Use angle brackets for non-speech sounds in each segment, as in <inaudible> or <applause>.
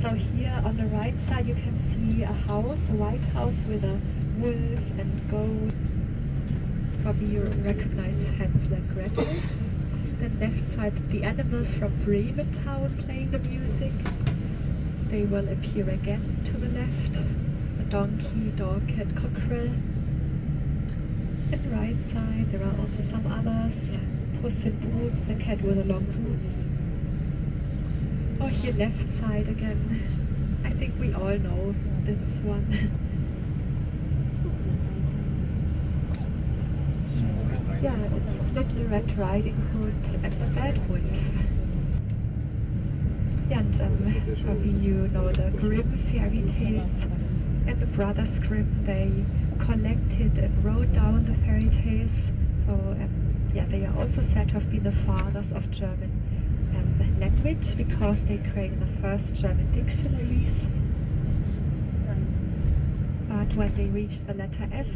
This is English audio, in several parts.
So here on the right side you can see a house, a white house with a wolf and goat. Probably you recognize Hansel and Gretel. Then left side the animals from Bremen Town playing the music. They will appear again to the left. A donkey, dog and cockerel. And right side there are also some others. Puss in Boots, the cat with the long boots. Or here left side again. I think we all know this one. <laughs> yeah, it's Little Red Riding Hood and the Bad Wolf. And um, probably you know the Grimm fairy tales and the Brothers Grimm. They collected and wrote down the fairy tales. So um, yeah, they are also said to have been the fathers of German um, language because they created the first German dictionaries. But when they reached the letter F,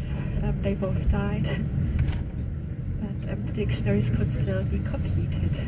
um, they both died. <laughs> but um, the dictionaries could still be completed.